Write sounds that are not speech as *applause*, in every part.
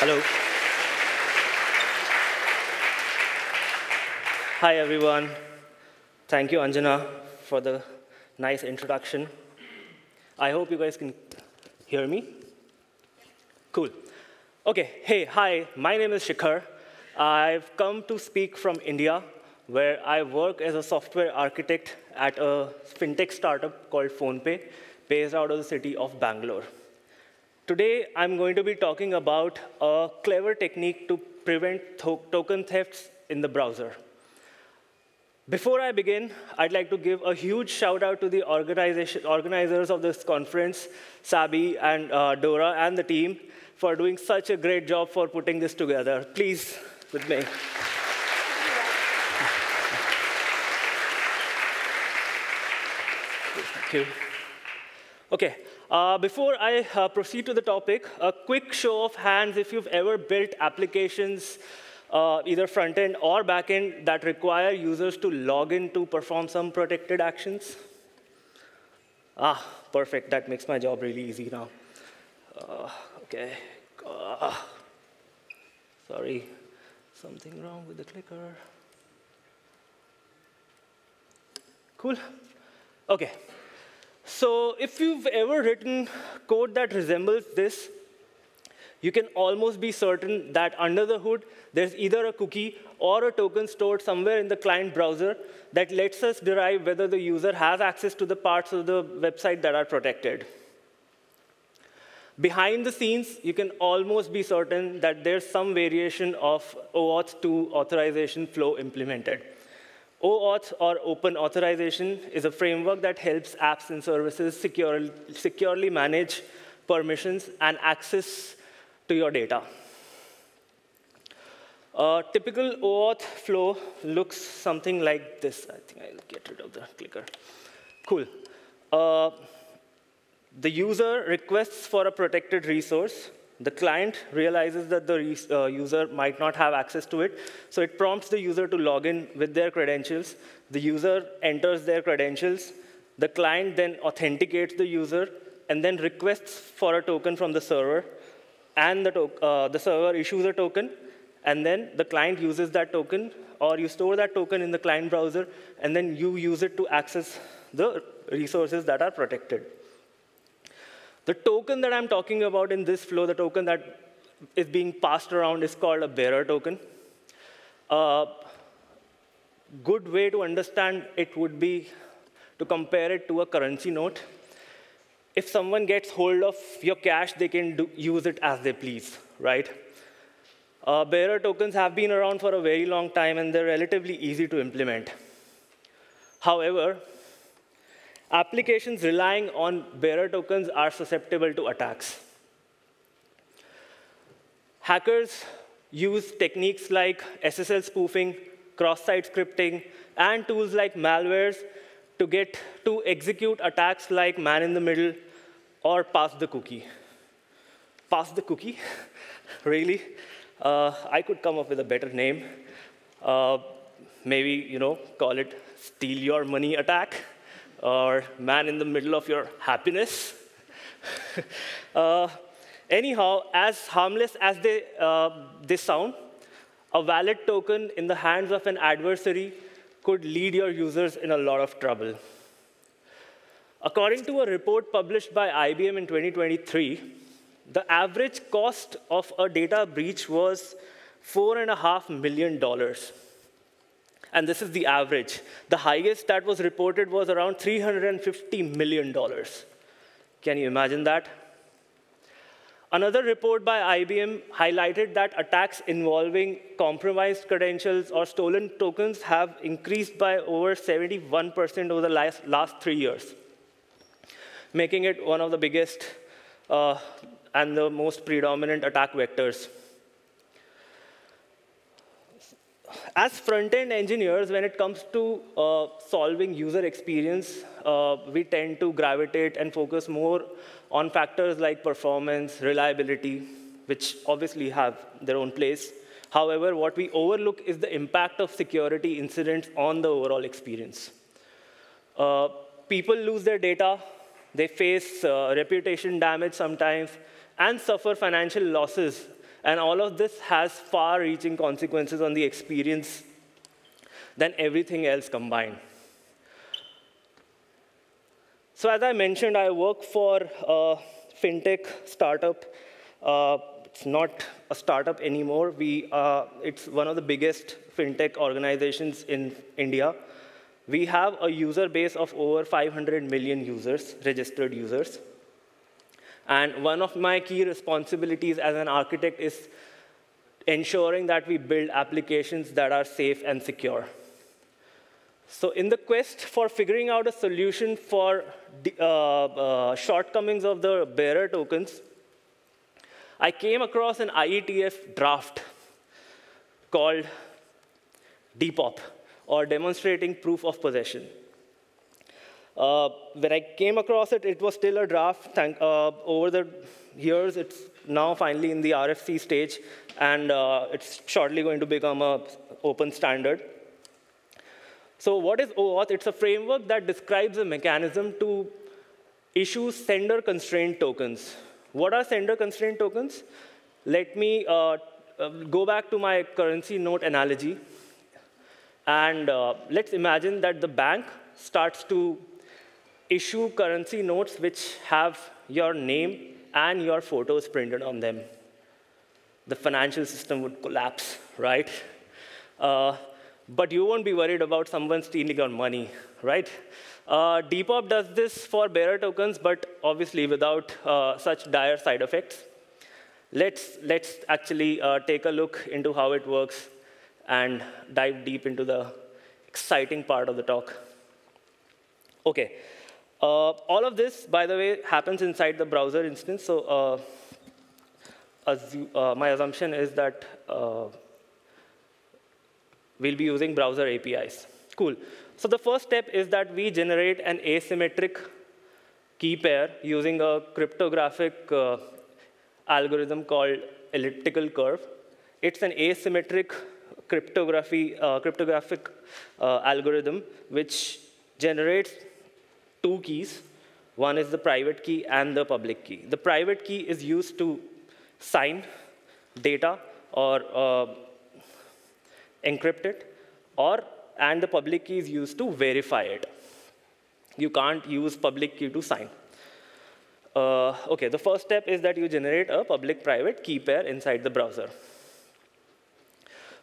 Hello. Hi, everyone. Thank you, Anjana, for the nice introduction. I hope you guys can hear me. Cool. Okay, hey, hi, my name is Shikhar. I've come to speak from India, where I work as a software architect at a fintech startup called PhonePe, based out of the city of Bangalore. Today, I'm going to be talking about a clever technique to prevent to token thefts in the browser. Before I begin, I'd like to give a huge shout out to the organizers of this conference, Sabi and uh, Dora and the team, for doing such a great job for putting this together. Please, with me. Thank you. Okay, uh, before I uh, proceed to the topic, a quick show of hands if you've ever built applications uh, either front end or back end that require users to log in to perform some protected actions? Ah, perfect. That makes my job really easy now. Uh, okay. Uh, sorry. Something wrong with the clicker. Cool. Okay. So if you've ever written code that resembles this, you can almost be certain that under the hood, there's either a cookie or a token stored somewhere in the client browser that lets us derive whether the user has access to the parts of the website that are protected. Behind the scenes, you can almost be certain that there's some variation of OAuth 2 authorization flow implemented. OAuth, or Open Authorization, is a framework that helps apps and services secure, securely manage permissions and access to your data. A typical OAuth flow looks something like this. I think I'll get rid of the clicker. Cool. Uh, the user requests for a protected resource. The client realizes that the uh, user might not have access to it, so it prompts the user to log in with their credentials. The user enters their credentials. The client then authenticates the user and then requests for a token from the server and the, uh, the server issues a token, and then the client uses that token, or you store that token in the client browser, and then you use it to access the resources that are protected. The token that I'm talking about in this flow, the token that is being passed around is called a bearer token. A good way to understand it would be to compare it to a currency note if someone gets hold of your cash, they can do, use it as they please, right? Uh, bearer tokens have been around for a very long time, and they're relatively easy to implement. However, applications relying on bearer tokens are susceptible to attacks. Hackers use techniques like SSL spoofing, cross-site scripting, and tools like malwares to get to execute attacks like man in the middle or pass the cookie. Pass the cookie? *laughs* really? Uh, I could come up with a better name. Uh, maybe, you know, call it steal your money attack or man in the middle of your happiness. *laughs* uh, anyhow, as harmless as they, uh, they sound, a valid token in the hands of an adversary could lead your users in a lot of trouble. According to a report published by IBM in 2023, the average cost of a data breach was $4.5 million. And this is the average. The highest that was reported was around $350 million. Can you imagine that? Another report by IBM highlighted that attacks involving compromised credentials or stolen tokens have increased by over 71% over the last, last three years, making it one of the biggest uh, and the most predominant attack vectors. As front-end engineers, when it comes to uh, solving user experience, uh, we tend to gravitate and focus more on factors like performance, reliability, which obviously have their own place. However, what we overlook is the impact of security incidents on the overall experience. Uh, people lose their data, they face uh, reputation damage sometimes, and suffer financial losses And all of this has far-reaching consequences on the experience than everything else combined. So as I mentioned, I work for a fintech startup. Uh, it's not a startup anymore. We, uh, it's one of the biggest fintech organizations in India. We have a user base of over 500 million users, registered users. And one of my key responsibilities as an architect is ensuring that we build applications that are safe and secure. So in the quest for figuring out a solution for the, uh, uh, shortcomings of the bearer tokens, I came across an IETF draft called DPOP, or Demonstrating Proof of Possession. Uh, when I came across it, it was still a draft. Thank, uh, over the years, it's now finally in the RFC stage, and uh, it's shortly going to become an open standard. So what is OAuth? It's a framework that describes a mechanism to issue sender constraint tokens. What are sender constraint tokens? Let me uh, uh, go back to my currency note analogy. And let's imagine that the bank starts to issue currency notes which have your name and your photos printed on them. The financial system would collapse, right? Uh, but you won't be worried about someone stealing your money, right? Uh, DPoP does this for bearer tokens, but obviously without uh, such dire side effects. Let's, let's actually uh, take a look into how it works and dive deep into the exciting part of the talk. OK. Uh, all of this, by the way, happens inside the browser instance. So uh, uh, my assumption is that we'll be using browser APIs. Cool. So the first step is that we generate an asymmetric key pair using a cryptographic uh, algorithm called elliptical curve. It's an asymmetric cryptography, uh, cryptographic uh, algorithm which generates two keys. One is the private key and the public key. The private key is used to sign data or uh, encrypt it, or and the public key is used to verify it. You can't use public key to sign. Uh, OK, the first step is that you generate a public-private key pair inside the browser.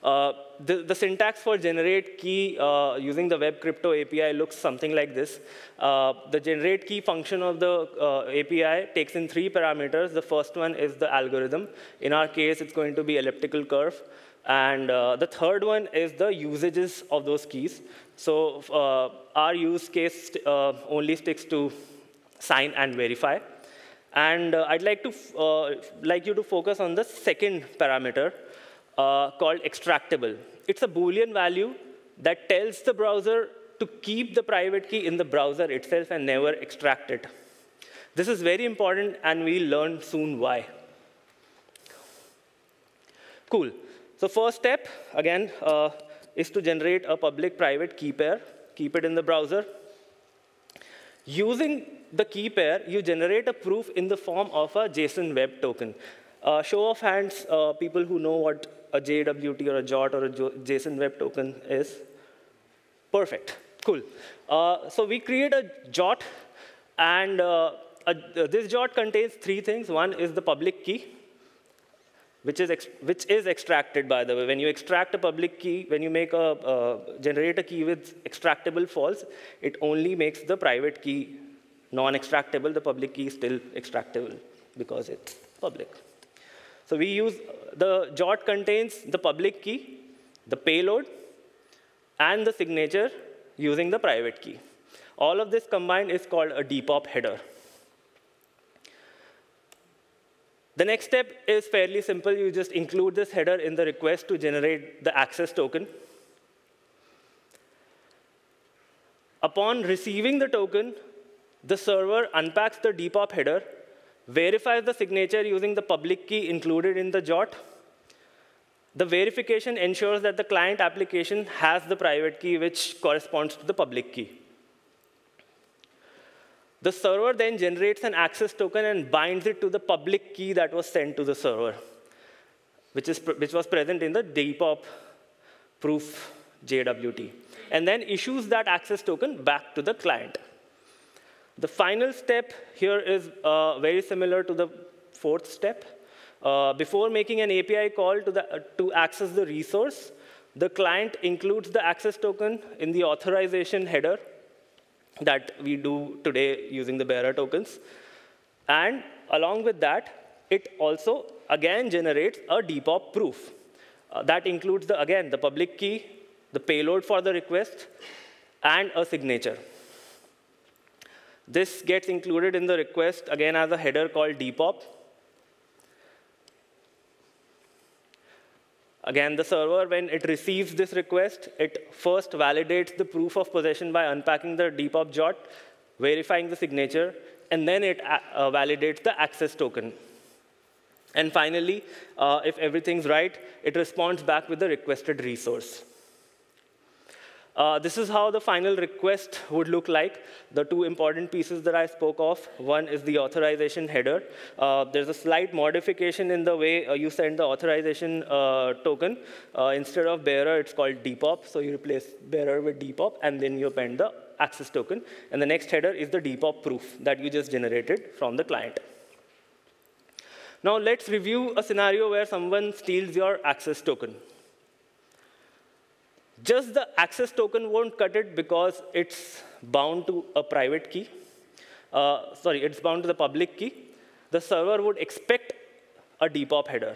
Uh, the, the, syntax for generate key uh, using the web crypto API looks something like this. Uh, the generate key function of the API takes in three parameters. The first one is the algorithm. In our case, it's going to be elliptical curve. And uh, the third one is the usages of those keys. So uh, our use case uh, only sticks to sign and verify. And I'd like, to, like you to focus on the second parameter uh, called extractable. It's a Boolean value that tells the browser to keep the private key in the browser itself and never extract it. This is very important, and we'll learn soon why. Cool. So first step, again, uh, is to generate a public-private key pair. Keep it in the browser. Using the key pair, you generate a proof in the form of a JSON web token. Uh, show of hands, uh, people who know what a JWT or a JOT or a JSON web token is. Perfect, cool. Uh, so we create a JOT, and uh, a, this JOT contains three things. One is the public key which is, which is extracted, by the way. When you extract a public key, when you make a, uh, generate a key with extractable false, it only makes the private key non-extractable. The public key is still extractable because it's public. So we use, the JOT contains the public key, the payload, and the signature using the private key. All of this combined is called a DPOP header. The next step is fairly simple. You just include this header in the request to generate the access token. Upon receiving the token, the server unpacks the DPOP header, verifies the signature using the public key included in the JOT. The verification ensures that the client application has the private key, which corresponds to the public key. The server then generates an access token and binds it to the public key that was sent to the server. which, is, which was present in the DPoP proof JWT, and then issues that access token back to the client. The final step here is uh, very similar to the fourth step. Uh, before making an API call to, the, uh, to access the resource, the client includes the access token in the authorization header that we do today using the bearer tokens. And along with that, it also, again, generates a DPoP proof. Uh, that includes, the, again, the public key, the payload for the request, and a signature. This gets included in the request, again, as a header called DPoP. Again, the server, when it receives this request, it first validates the proof of possession by unpacking the DPoP jot, verifying the signature, and then it uh, uh, validates the access token. And finally, uh, if everything's right, it responds back with the requested resource. Uh, this is how the final request would look like. The two important pieces that I spoke of, one is the authorization header. Uh, there's a slight modification in the way uh, you send the authorization uh, token. Uh, instead of bearer, it's called DPoP. So you replace bearer with DPoP, and then you append the access token. And the next header is the DPoP proof that you just generated from the client. Now let's review a scenario where someone steals your access token. Just the access token won't cut it because it's bound to a private key. Uh, sorry, it's bound to the public key. The server would expect a DPoP header.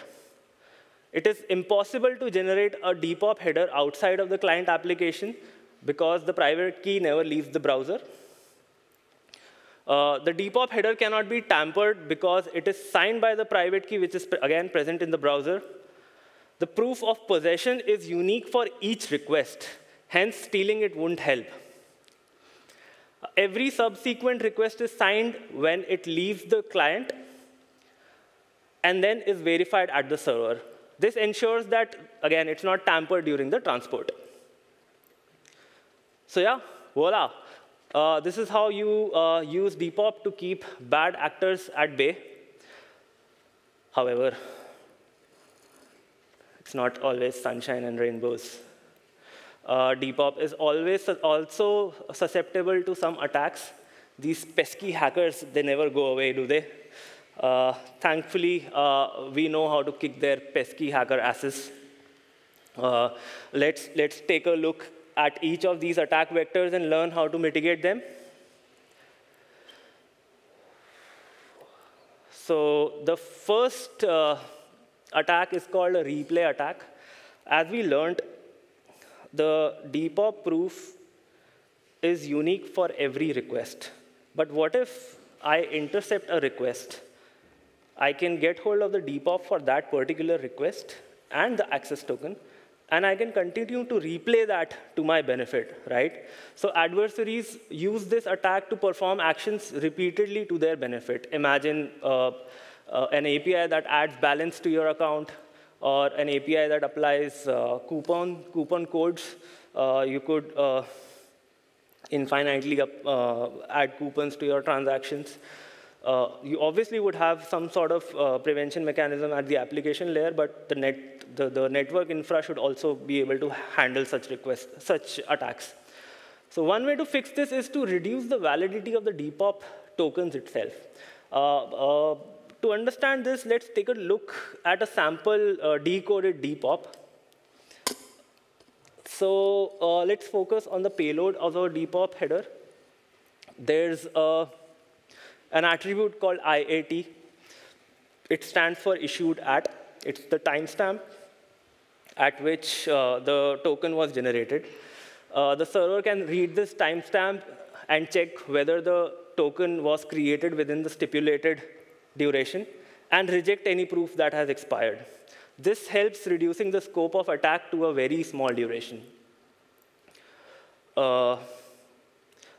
It is impossible to generate a DPoP header outside of the client application because the private key never leaves the browser. Uh, the DPoP header cannot be tampered because it is signed by the private key, which is, again, present in the browser. The proof of possession is unique for each request. Hence, stealing it won't help. Every subsequent request is signed when it leaves the client and then is verified at the server. This ensures that, again, it's not tampered during the transport. So yeah, voila. Uh, this is how you uh, use DPoP to keep bad actors at bay. However, it's not always sunshine and rainbows. Uh, DPoP is always also susceptible to some attacks. These pesky hackers, they never go away, do they? Uh, thankfully, uh, we know how to kick their pesky hacker asses. Uh, let's, let's take a look at each of these attack vectors and learn how to mitigate them. So the first uh, attack is called a replay attack. As we learned, the DPoP proof is unique for every request. But what if I intercept a request? I can get hold of the DPoP for that particular request and the access token, and I can continue to replay that to my benefit, right? So adversaries use this attack to perform actions repeatedly to their benefit. Imagine uh, uh, an API that adds balance to your account, or an API that applies uh, coupon, coupon codes. Uh, you could uh, infinitely uh, add coupons to your transactions. Uh, you obviously would have some sort of prevention mechanism at the application layer, but the, net, the, the network infra should also be able to handle such requests, such attacks. So one way to fix this is to reduce the validity of the DPoP tokens itself. Uh, uh, to understand this, let's take a look at a sample uh, decoded DPoP. So uh, let's focus on the payload of our DPoP header. There's uh, an attribute called IAT. It stands for issued at. It's the timestamp at which uh, the token was generated. Uh, the server can read this timestamp and check whether the token was created within the stipulated duration and reject any proof that has expired. This helps reducing the scope of attack to a very small duration. Uh,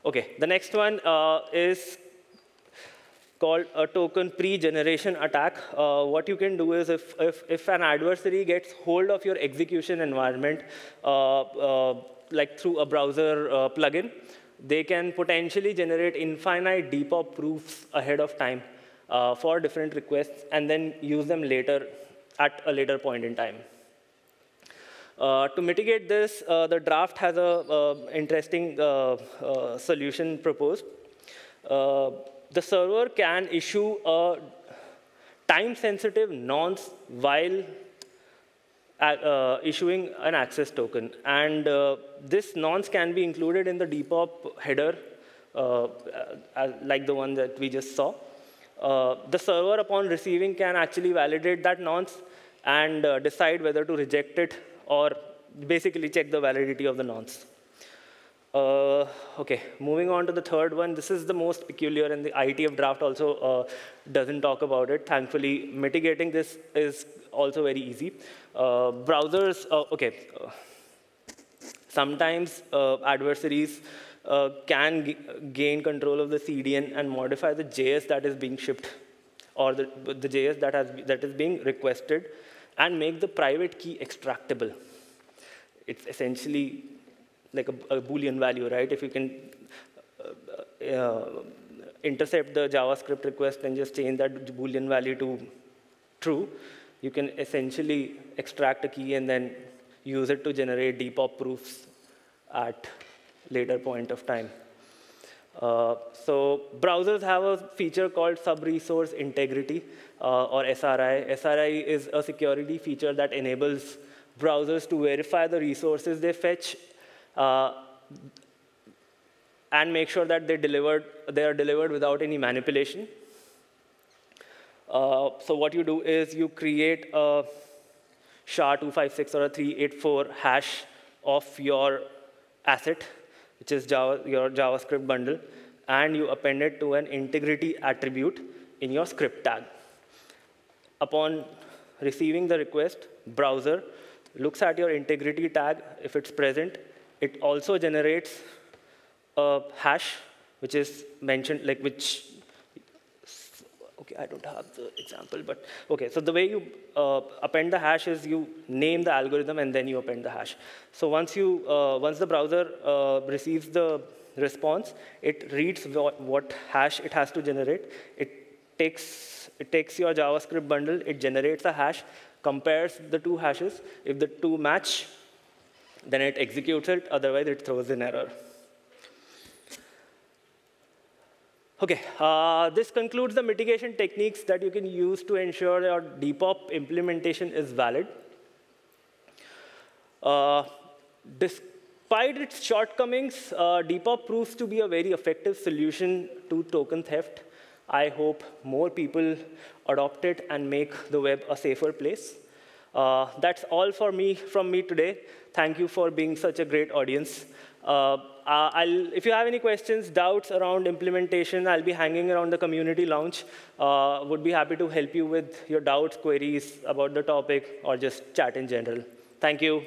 okay, the next one uh, is called a token pre-generation attack. Uh, what you can do is if, if, if, an adversary gets hold of your execution environment, uh, uh, like through a browser uh, plugin, they can potentially generate infinite DPoP proofs ahead of time uh, for different requests and then use them later at a later point in time. Uh, to mitigate this, uh, the draft has an uh, interesting uh, uh, solution proposed. the server can issue a time-sensitive nonce while uh, issuing an access token. And uh, this nonce can be included in the DPoP header, uh, like the one that we just saw. The server, upon receiving, can actually validate that nonce and decide whether to reject it or basically check the validity of the nonce. Uh, okay, moving on to the third one. This is the most peculiar, and the IETF draft also uh, doesn't talk about it. Thankfully, mitigating this is also very easy. Uh, browsers, uh, okay, uh, sometimes uh, can gain control of the CDN and modify the JS that is being shipped, or the, the JS that, has, that is being requested, and make the private key extractable. It's essentially like a, a Boolean value, right? If you can uh, uh, intercept the JavaScript request and just change that Boolean value to true, you can essentially extract a key and then use it to generate DPoP proofs at later point of time. Uh, so browsers have a feature called sub-resource integrity, uh, or SRI. SRI is a security feature that enables browsers to verify the resources they fetch uh, and make sure that they, delivered, they are delivered without any manipulation. Uh, so what you do is you create a SHA-256 or a 384 hash of your asset, which is Java, your JavaScript bundle, and you append it to an integrity attribute in your script tag. Upon receiving the request, browser looks at your integrity tag. If it's present, it also generates a hash, which is mentioned, like which, okay, I don't have the example, but okay, so the way you uh, append the hash is you name the algorithm and then you append the hash. So once you, uh, once the browser uh, receives the response, it reads what, what hash it has to generate. It takes, it takes your JavaScript bundle, it generates a hash, compares the two hashes. If the two match, then it executes it, otherwise it throws an error. Okay, uh, this concludes the mitigation techniques that you can use to ensure your DPoP implementation is valid. Uh, despite its shortcomings, uh, proves to be a very effective solution to token theft. I hope more people adopt it and make the web a safer place. Uh, that's all for me from me today. Thank you for being such a great audience. Uh, uh, if you have any questions, doubts around implementation, I'll be hanging around the community lounge. Uh, would be happy to help you with your doubts, queries about the topic, or just chat in general. Thank you.